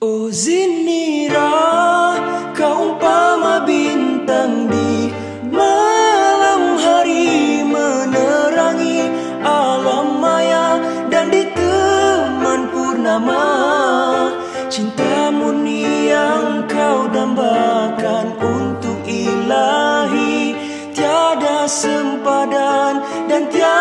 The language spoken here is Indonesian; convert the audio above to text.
Oh Zinira, kau umpama bintang di malam hari menerangi alam maya dan di teman purnama. Cinta murni yang kau dambakan untuk ilahi tiada sempadan dan tiada